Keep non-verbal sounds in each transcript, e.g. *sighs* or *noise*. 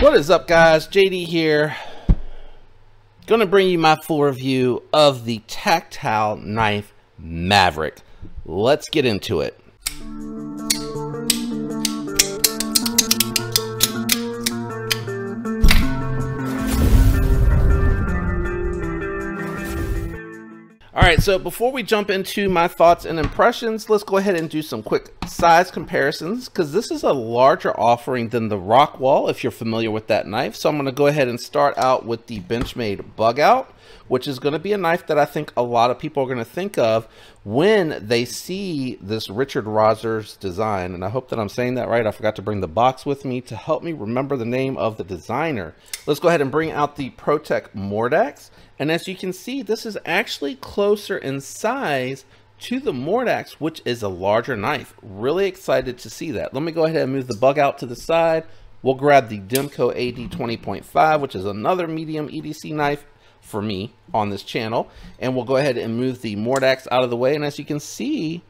What is up guys, JD here. Gonna bring you my full review of the Tactile Knife Maverick. Let's get into it. Right, so before we jump into my thoughts and impressions, let's go ahead and do some quick size comparisons because this is a larger offering than the Rockwall, if you're familiar with that knife. So I'm going to go ahead and start out with the Benchmade Bug Out, which is going to be a knife that I think a lot of people are going to think of when they see this Richard Rogers design. And I hope that I'm saying that right. I forgot to bring the box with me to help me remember the name of the designer. Let's go ahead and bring out the ProTech Mordax. And as you can see, this is actually closer in size to the Mordax, which is a larger knife. Really excited to see that. Let me go ahead and move the bug out to the side. We'll grab the Demko AD 20.5, which is another medium EDC knife for me on this channel. And we'll go ahead and move the Mordax out of the way. And as you can see,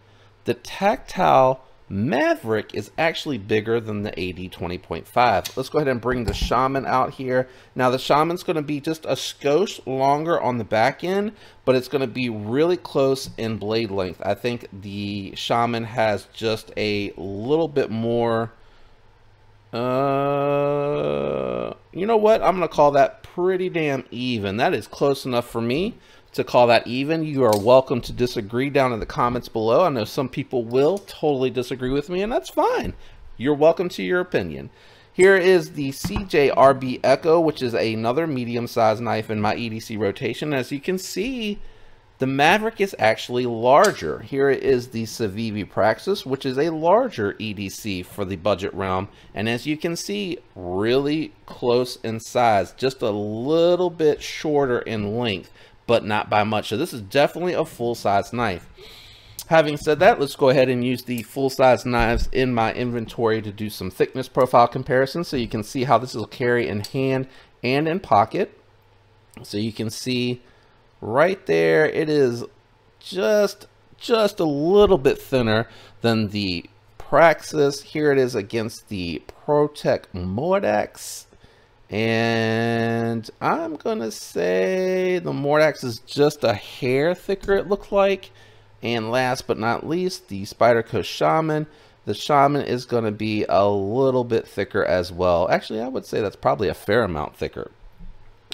the tactile Maverick is actually bigger than the AD 20.5. Let's go ahead and bring the Shaman out here. Now the Shaman's going to be just a skosh longer on the back end, but it's going to be really close in blade length. I think the Shaman has just a little bit more, uh, you know what? I'm going to call that pretty damn even. That is close enough for me to call that even. You are welcome to disagree down in the comments below. I know some people will totally disagree with me, and that's fine. You're welcome to your opinion. Here is the CJRB Echo, which is another medium-sized knife in my EDC rotation. As you can see, the Maverick is actually larger. Here is the Civivi Praxis, which is a larger EDC for the budget realm. And as you can see, really close in size, just a little bit shorter in length but not by much. So this is definitely a full-size knife. Having said that, let's go ahead and use the full-size knives in my inventory to do some thickness profile comparison so you can see how this will carry in hand and in pocket. So you can see right there, it is just, just a little bit thinner than the Praxis. Here it is against the ProTech Mordax. And I'm going to say the Mordax is just a hair thicker, it looks like. And last but not least, the Spider Spyderco Shaman. The Shaman is going to be a little bit thicker as well. Actually, I would say that's probably a fair amount thicker.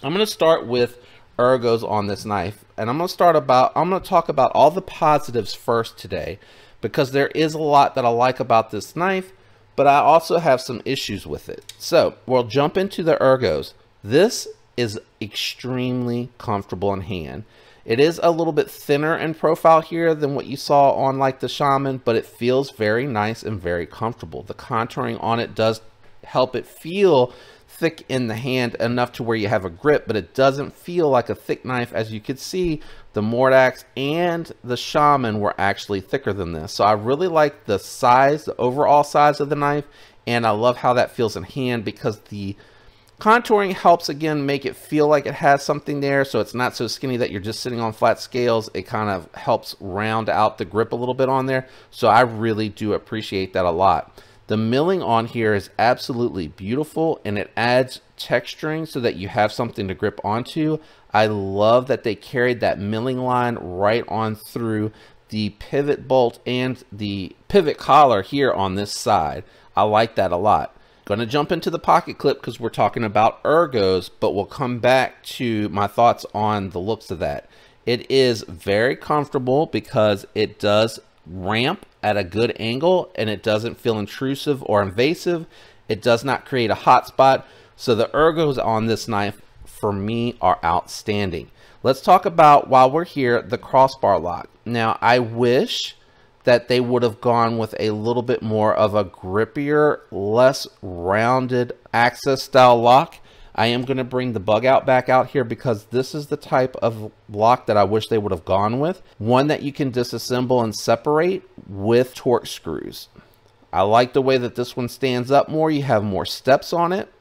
I'm going to start with ergos on this knife. And I'm going to start about, I'm going to talk about all the positives first today. Because there is a lot that I like about this knife but I also have some issues with it. So we'll jump into the ergos. This is extremely comfortable in hand. It is a little bit thinner in profile here than what you saw on like the Shaman, but it feels very nice and very comfortable. The contouring on it does help it feel thick in the hand enough to where you have a grip, but it doesn't feel like a thick knife. As you could see, the Mordax and the Shaman were actually thicker than this. So I really like the size, the overall size of the knife, and I love how that feels in hand because the contouring helps again make it feel like it has something there so it's not so skinny that you're just sitting on flat scales it kind of helps round out the grip a little bit on there so I really do appreciate that a lot the milling on here is absolutely beautiful and it adds texturing so that you have something to grip onto. I love that they carried that milling line right on through the pivot bolt and the pivot collar here on this side. I like that a lot. Going to jump into the pocket clip because we're talking about ergos, but we'll come back to my thoughts on the looks of that. It is very comfortable because it does ramp at a good angle and it doesn't feel intrusive or invasive. It does not create a hot spot. So the ergos on this knife for me are outstanding. Let's talk about while we're here, the crossbar lock. Now I wish that they would have gone with a little bit more of a grippier, less rounded access style lock. I am going to bring the bug out back out here because this is the type of lock that I wish they would have gone with. One that you can disassemble and separate with Torx screws. I like the way that this one stands up more. You have more steps on it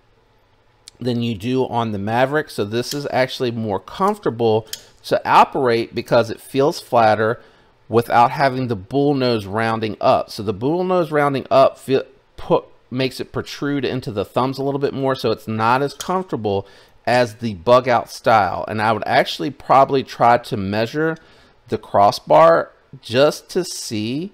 than you do on the Maverick. So this is actually more comfortable to operate because it feels flatter without having the bull nose rounding up. So the bull nose rounding up feel, put makes it protrude into the thumbs a little bit more so it's not as comfortable as the bug out style. And I would actually probably try to measure the crossbar just to see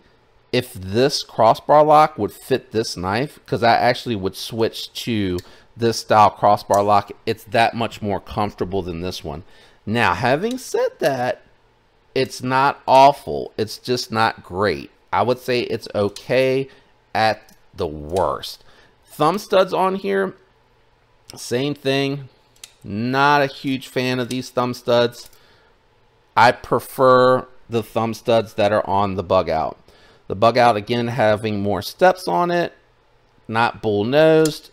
if this crossbar lock would fit this knife because I actually would switch to this style crossbar lock. It's that much more comfortable than this one. Now, having said that, it's not awful. It's just not great. I would say it's okay at the worst. Thumb studs on here, same thing. Not a huge fan of these thumb studs. I prefer the thumb studs that are on the bug out. The bug out again having more steps on it, not bull nosed.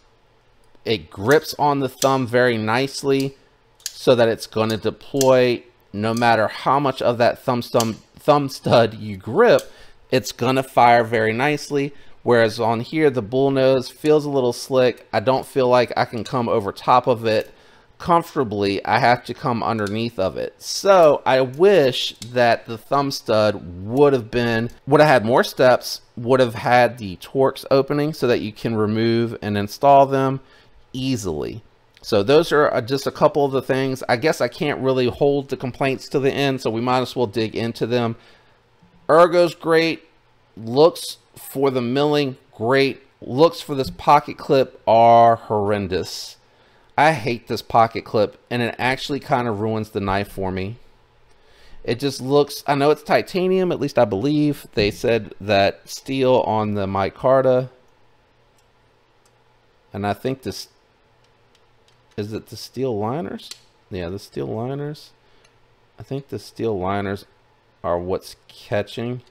It grips on the thumb very nicely so that it's going to deploy no matter how much of that thumb, thumb, thumb stud you grip, it's going to fire very nicely. Whereas on here, the bull nose feels a little slick. I don't feel like I can come over top of it comfortably. I have to come underneath of it. So I wish that the thumb stud would have been, would have had more steps, would have had the Torx opening so that you can remove and install them easily. So those are uh, just a couple of the things. I guess I can't really hold the complaints to the end, so we might as well dig into them. Ergo's great. Looks for the milling, great. Looks for this pocket clip are horrendous. I hate this pocket clip, and it actually kind of ruins the knife for me. It just looks, I know it's titanium, at least I believe. They said that steel on the micarta. And I think this is it the steel liners? Yeah, the steel liners. I think the steel liners are what's catching.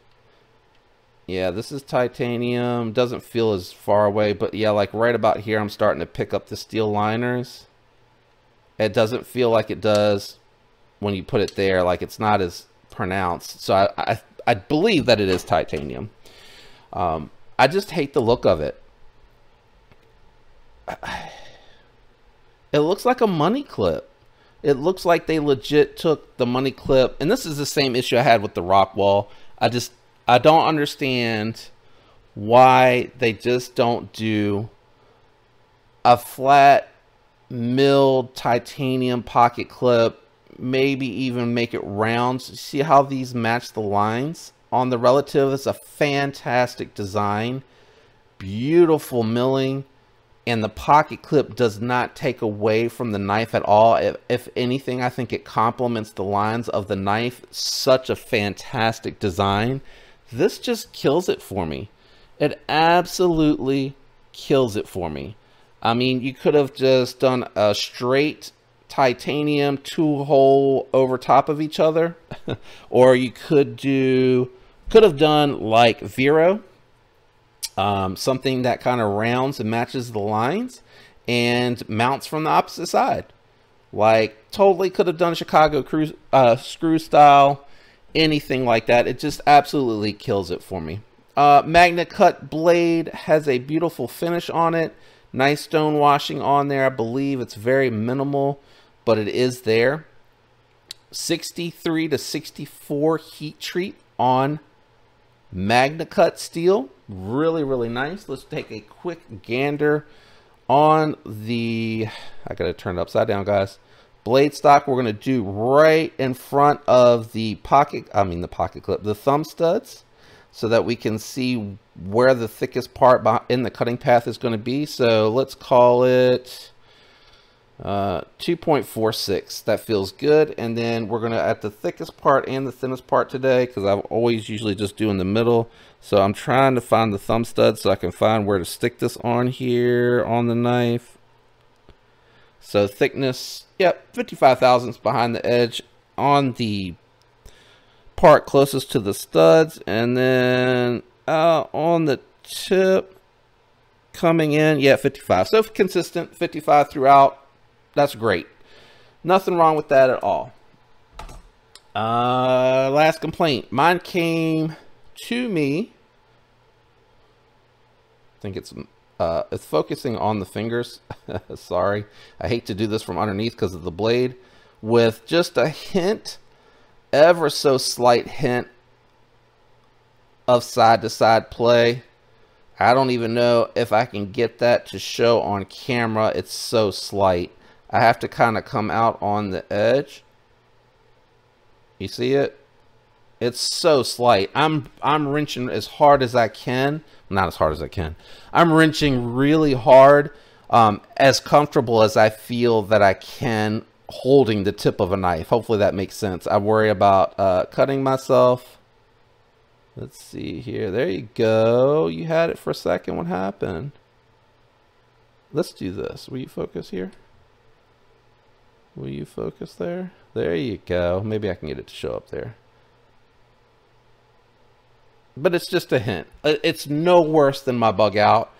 Yeah, this is titanium. Doesn't feel as far away, but yeah, like right about here, I'm starting to pick up the steel liners. It doesn't feel like it does when you put it there. Like it's not as pronounced. So I, I, I believe that it is titanium. Um, I just hate the look of it. It looks like a money clip. It looks like they legit took the money clip. And this is the same issue I had with the Rockwall. I just, I don't understand why they just don't do a flat milled titanium pocket clip maybe even make it round see how these match the lines on the relative it's a fantastic design beautiful milling and the pocket clip does not take away from the knife at all. If, if, anything, I think it complements the lines of the knife. Such a fantastic design. This just kills it for me. It absolutely kills it for me. I mean, you could have just done a straight titanium two hole over top of each other, *laughs* or you could do, could have done like Vero um, something that kind of rounds and matches the lines and mounts from the opposite side. Like totally could have done Chicago cruise, uh, screw style, anything like that. It just absolutely kills it for me. Uh, Magna Cut blade has a beautiful finish on it. Nice stone washing on there. I believe it's very minimal, but it is there. 63 to 64 heat treat on Magna Cut steel. Really, really nice. Let's take a quick gander on the, I gotta turn it upside down, guys. Blade stock. We're gonna do right in front of the pocket, I mean the pocket clip, the thumb studs, so that we can see where the thickest part in the cutting path is gonna be. So let's call it uh, 2.46 that feels good. And then we're gonna at the thickest part and the thinnest part today because I'm always usually just doing the middle. So I'm trying to find the thumb stud so I can find where to stick this on here on the knife so thickness yep 55 thousandths behind the edge on the part closest to the studs and then uh, on the tip coming in yeah 55 so consistent 55 throughout that's great. Nothing wrong with that at all. Uh, last complaint. Mine came to me. I think it's uh, it's focusing on the fingers. *laughs* Sorry. I hate to do this from underneath because of the blade. With just a hint, ever so slight hint of side to side play. I don't even know if I can get that to show on camera. It's so slight. I have to kind of come out on the edge. You see it? It's so slight. I'm I'm wrenching as hard as I can. Not as hard as I can. I'm wrenching really hard, um, as comfortable as I feel that I can holding the tip of a knife. Hopefully that makes sense. I worry about uh, cutting myself. Let's see here. There you go. You had it for a second. What happened? Let's do this. Will you focus here? Will you focus there? There you go. Maybe I can get it to show up there. But it's just a hint. Uh, it's no worse than my bug out.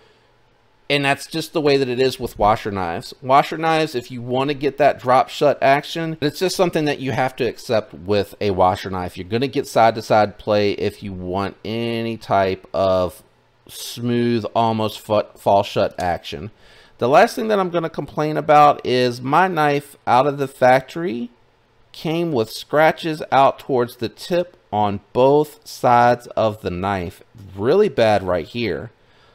And that's just the way that it is with washer knives. Washer knives, if you want to get that drop shut action, it's just something that you have to accept with a washer knife. You're going to get side to side play if you want any type of smooth, almost fall shut action. The last thing that I'm going to complain about is my knife out of the factory came with scratches out towards the tip on both sides of the knife. Really bad right here.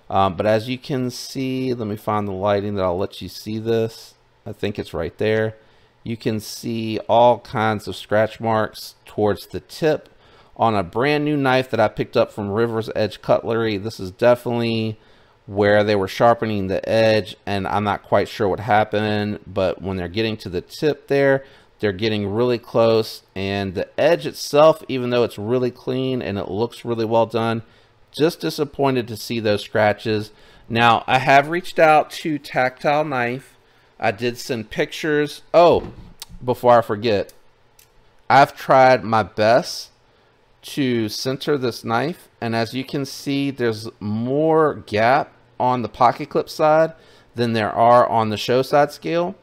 Um, but as you can see, let me find the lighting that I'll let you see this. I think it's right there. You can see all kinds of scratch marks towards the tip on a brand new knife that I picked up from River's Edge Cutlery. This is definitely where they were sharpening the edge and I'm not quite sure what happened but when they're getting to the tip there they're getting really close and the edge itself even though it's really clean and it looks really well done just disappointed to see those scratches. Now I have reached out to Tactile Knife. I did send pictures. Oh before I forget I've tried my best to center this knife and as you can see there's more gap on the pocket clip side than there are on the show side scale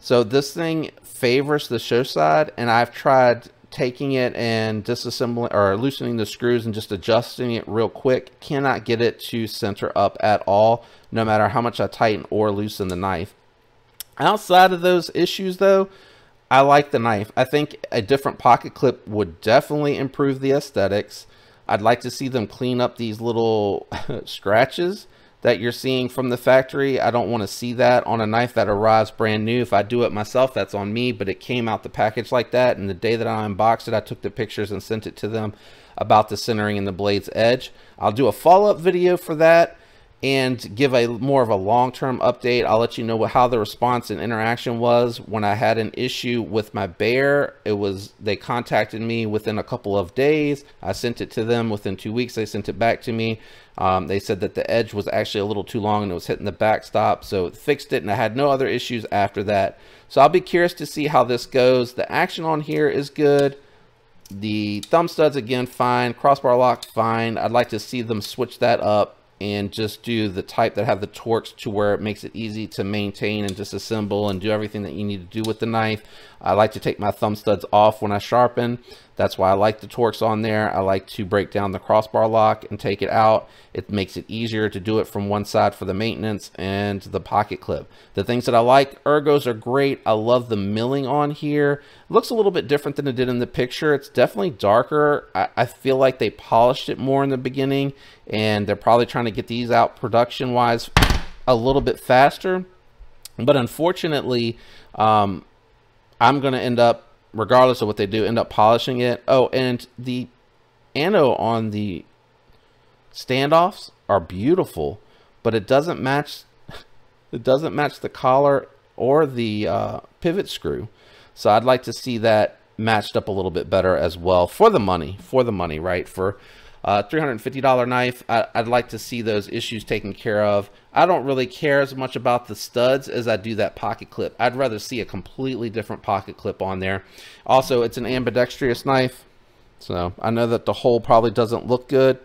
so this thing favors the show side and I've tried taking it and disassembling or loosening the screws and just adjusting it real quick cannot get it to center up at all no matter how much I tighten or loosen the knife outside of those issues though I like the knife. I think a different pocket clip would definitely improve the aesthetics. I'd like to see them clean up these little *laughs* scratches that you're seeing from the factory. I don't want to see that on a knife that arrives brand new. If I do it myself, that's on me, but it came out the package like that. And the day that I unboxed it, I took the pictures and sent it to them about the centering and the blade's edge. I'll do a follow-up video for that and give a more of a long-term update. I'll let you know how the response and interaction was when I had an issue with my bear. It was they contacted me within a couple of days. I sent it to them within two weeks. They sent it back to me. Um, they said that the edge was actually a little too long and it was hitting the backstop, so it fixed it, and I had no other issues after that. So I'll be curious to see how this goes. The action on here is good. The thumb studs again fine. Crossbar lock fine. I'd like to see them switch that up and just do the type that have the Torx to where it makes it easy to maintain and disassemble and do everything that you need to do with the knife. I like to take my thumb studs off when I sharpen. That's why I like the Torx on there. I like to break down the crossbar lock and take it out. It makes it easier to do it from one side for the maintenance and the pocket clip. The things that I like, ergos are great. I love the milling on here. It looks a little bit different than it did in the picture. It's definitely darker. I, I feel like they polished it more in the beginning and they're probably trying to get these out production wise a little bit faster. But unfortunately, um, I'm going to end up regardless of what they do, end up polishing it. Oh, and the ano on the standoffs are beautiful, but it doesn't match. *laughs* It doesn't match the collar or the uh, pivot screw. So I'd like to see that matched up a little bit better as well for the money. For the money, right? For uh, $350 knife, I, would like to see those issues taken care of. I don't really care as much about the studs as I do that pocket clip. I'd rather see a completely different pocket clip on there. Also, it's an ambidextrous knife, so I know that the hole probably doesn't look good,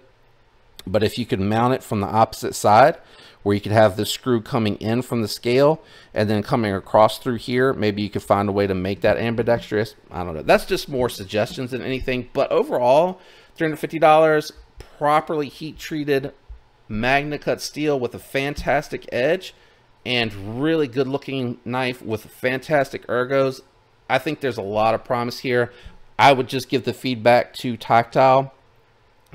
but if you could mount it from the opposite side, where you could have the screw coming in from the scale and then coming across through here. Maybe you could find a way to make that ambidextrous. I don't know. That's just more suggestions than anything. But overall, $350, properly heat treated magna cut steel with a fantastic edge and really good looking knife with fantastic ergos. I think there's a lot of promise here. I would just give the feedback to Tactile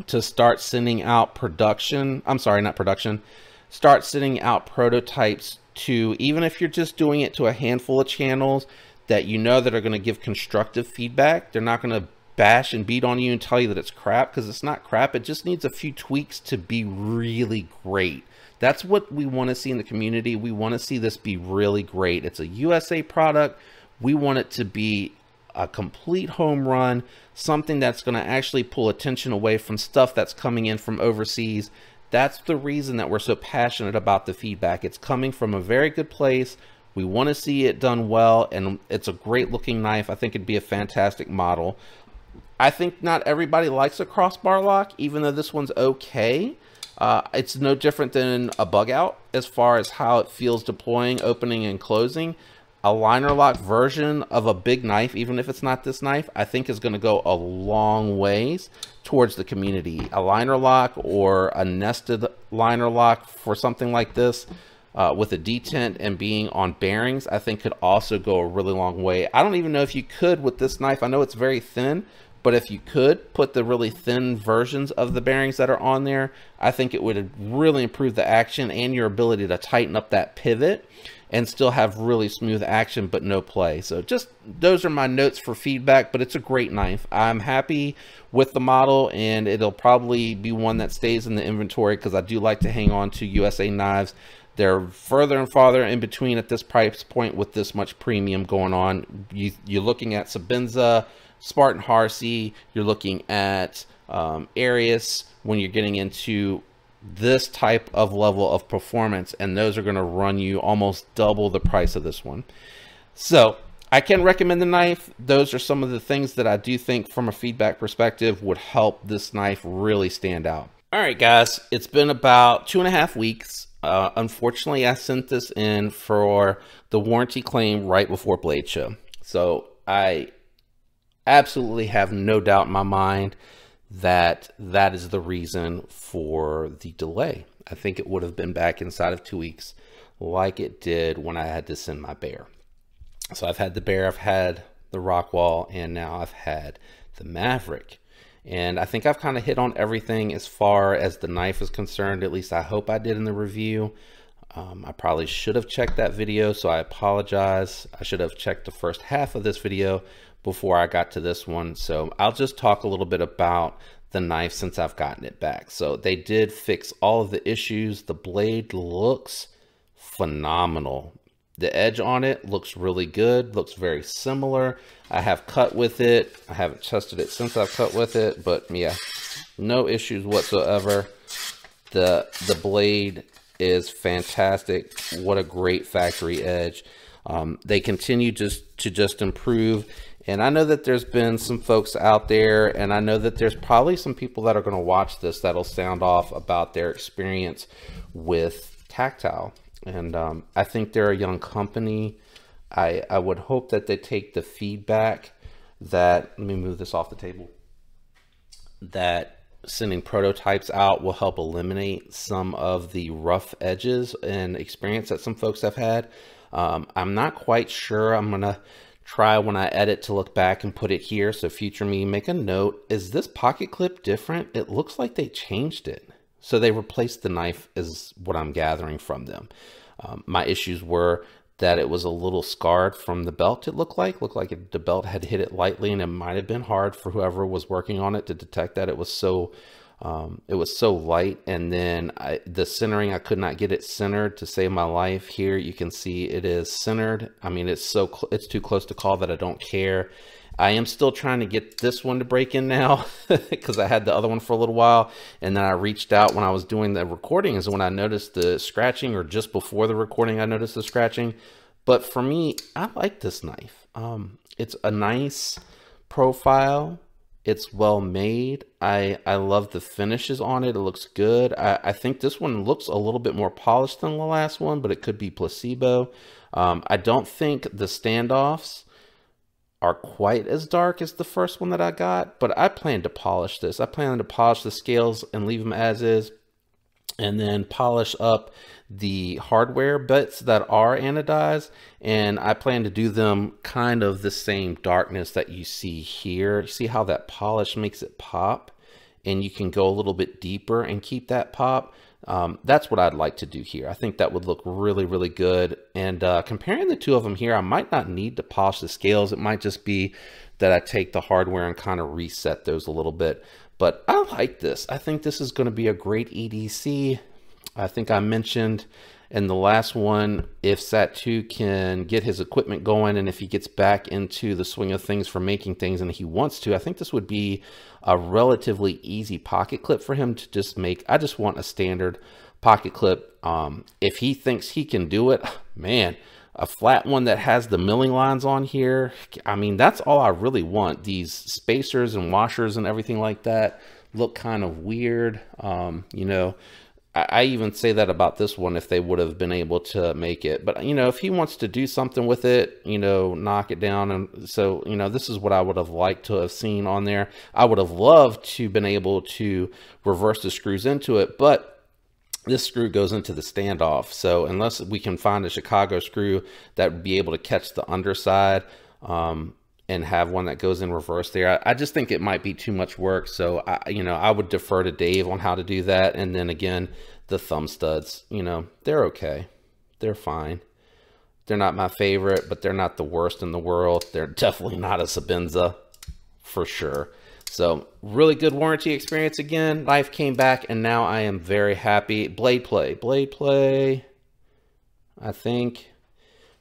to start sending out production. I'm sorry, not production. Start sending out prototypes to, even if you're just doing it to a handful of channels that you know that are going to give constructive feedback. They're not going to bash and beat on you and tell you that it's crap because it's not crap. It just needs a few tweaks to be really great. That's what we want to see in the community. We want to see this be really great. It's a USA product. We want it to be a complete home run, something that's going to actually pull attention away from stuff that's coming in from overseas. That's the reason that we're so passionate about the feedback. It's coming from a very good place. We want to see it done well, and it's a great looking knife. I think it'd be a fantastic model. I think not everybody likes a crossbar lock, even though this one's okay. Uh, it's no different than a bug out as far as how it feels deploying, opening, and closing a liner lock version of a big knife, even if it's not this knife, I think is going to go a long ways towards the community. A liner lock or a nested liner lock for something like this uh, with a detent and being on bearings, I think could also go a really long way. I don't even know if you could with this knife. I know it's very thin, but if you could put the really thin versions of the bearings that are on there, I think it would really improve the action and your ability to tighten up that pivot and still have really smooth action but no play. So just those are my notes for feedback, but it's a great knife. I'm happy with the model and it'll probably be one that stays in the inventory because I do like to hang on to USA knives. They're further and farther in between at this price point with this much premium going on. You, are looking at Sebenza, Spartan Harsey, you're looking at um, Arius when you're getting into this type of level of performance and those are going to run you almost double the price of this one. So i can recommend the knife. Those are some of the things that i do think from a feedback perspective would help this knife really stand out. All right guys it's been about two and a half weeks uh, unfortunately i sent this in for the warranty claim right before blade show so i absolutely have no doubt in my mind that that is the reason for the delay. I think it would have been back inside of two weeks like it did when I had to send my bear. So I've had the bear, I've had the Rockwall, and now I've had the Maverick. And I think I've kind of hit on everything as far as the knife is concerned. At least I hope I did in the review. Um, I probably should have checked that video, so I apologize. I should have checked the first half of this video before I got to this one. So I'll just talk a little bit about the knife since I've gotten it back. So they did fix all of the issues. The blade looks phenomenal. The edge on it looks really good, looks very similar. I have cut with it. I haven't tested it since I've cut with it, but yeah, no issues whatsoever. The, the blade is fantastic. What a great factory edge. Um, they continue just to just improve and I know that there's been some folks out there, and I know that there's probably some people that are going to watch this that'll sound off about their experience with Tactile. And um, I think they're a young company. I, I would hope that they take the feedback that, let me move this off the table, that sending prototypes out will help eliminate some of the rough edges and experience that some folks have had. Um, I'm not quite sure. I'm going to try when I edit to look back and put it here. So future me, make a note. Is this pocket clip different? It looks like they changed it. So they replaced the knife is what I'm gathering from them. Um, my issues were that it was a little scarred from the belt it looked like looked like it, the belt had hit it lightly and it might have been hard for whoever was working on it to detect that it was so um, it was so light. And then I, the centering I could not get it centered to save my life. Here you can see it is centered. I mean it's so it's too close to call that I don't care I am still trying to get this one to break in now *laughs* because I had the other one for a little while and then I reached out when I was doing the recording is when I noticed the scratching or just before the recording I noticed the scratching but for me I like this knife um, it's a nice profile it's well made. I, I love the finishes on it. It looks good. I, I think this one looks a little bit more polished than the last one, but it could be placebo. Um, I don't think the standoffs are quite as dark as the first one that I got, but I plan to polish this. I plan to polish the scales and leave them as is and then polish up the hardware bits that are anodized and I plan to do them kind of the same darkness that you see here. See how that polish makes it pop? and you can go a little bit deeper and keep that pop. Um, that's what I'd like to do here. I think that would look really, really good. And uh, comparing the two of them here, I might not need to polish the scales. It might just be that I take the hardware and kind of reset those a little bit. But I like this. I think this is going to be a great EDC. I think I mentioned and the last one, if Sat2 can get his equipment going and if he gets back into the swing of things for making things and he wants to, I think this would be a relatively easy pocket clip for him to just make. I just want a standard pocket clip. Um, if he thinks he can do it, *sighs* man, a flat one that has the milling lines on here. I mean, that's all I really want. These spacers and washers and everything like that look kind of weird. Um, you know, I even say that about this one if they would have been able to make it. But, you know, if he wants to do something with it, you know, knock it down. And so, you know, this is what I would have liked to have seen on there. I would have loved to been able to reverse the screws into it, but this screw goes into the standoff. So unless we can find a Chicago screw that would be able to catch the underside, um, and have one that goes in reverse there. I, I, just think it might be too much work. So, I, you know, I would defer to Dave on how to do that. And then again, the thumb studs, you know, they're okay. They're fine. They're not my favorite, but they're not the worst in the world. They're *laughs* definitely not a Sebenza for sure. So really good warranty experience again. Life came back and now I am very happy. Blade play, blade play. I think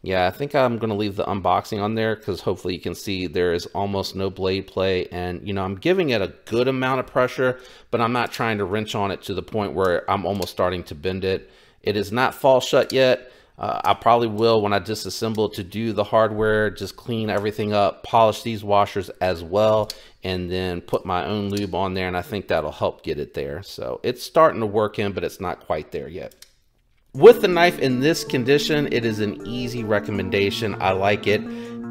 yeah, I think I'm going to leave the unboxing on there because hopefully you can see there is almost no blade play. And, you know, I'm giving it a good amount of pressure, but I'm not trying to wrench on it to the point where I'm almost starting to bend it. It is not fall shut yet. Uh, I probably will when I disassemble to do the hardware, just clean everything up, polish these washers as well, and then put my own lube on there. And I think that'll help get it there. So it's starting to work in, but it's not quite there yet. With the knife in this condition, it is an easy recommendation. I like it.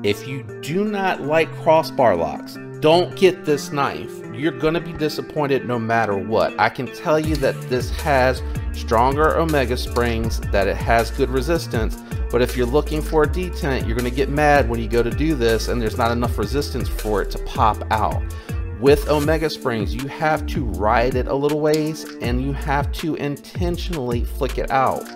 If you do not like crossbar locks, don't get this knife. You're going to be disappointed no matter what. I can tell you that this has stronger Omega springs, that it has good resistance, but if you're looking for a detent, you're going to get mad when you go to do this and there's not enough resistance for it to pop out. With Omega Springs, you have to ride it a little ways and you have to intentionally flick it out.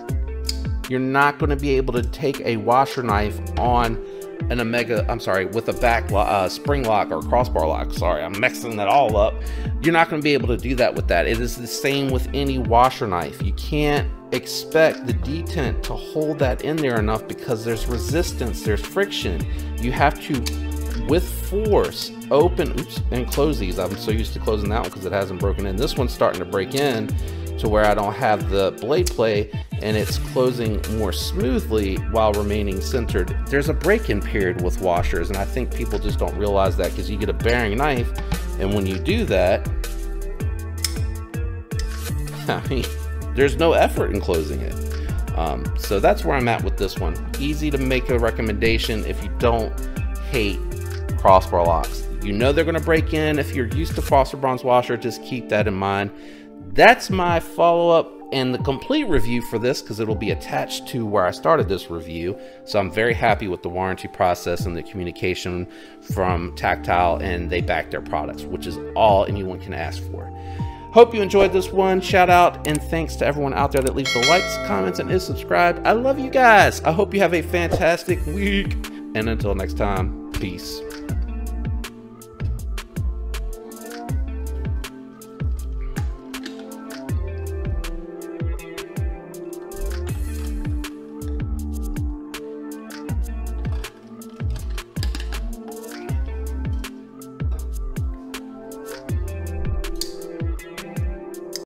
You're not going to be able to take a washer knife on an Omega, I'm sorry, with a back uh, spring lock or crossbar lock. Sorry, I'm mixing that all up. You're not going to be able to do that with that. It is the same with any washer knife. You can't expect the detent to hold that in there enough because there's resistance, there's friction. You have to with force open oops, and close these. I'm so used to closing that one because it hasn't broken in. This one's starting to break in to where I don't have the blade play and it's closing more smoothly while remaining centered. There's a break-in period with washers and I think people just don't realize that because you get a bearing knife and when you do that, *laughs* I mean, there's no effort in closing it. Um, so that's where I'm at with this one. Easy to make a recommendation if you don't hate crossbar locks. You know they're going to break in. If you're used to Phosphor Bronze washer, just keep that in mind. That's my follow-up and the complete review for this because it'll be attached to where I started this review. So I'm very happy with the warranty process and the communication from Tactile and they back their products, which is all anyone can ask for. Hope you enjoyed this one. Shout out and thanks to everyone out there that leaves the likes, comments, and is subscribed. I love you guys. I hope you have a fantastic week. And until next time, peace.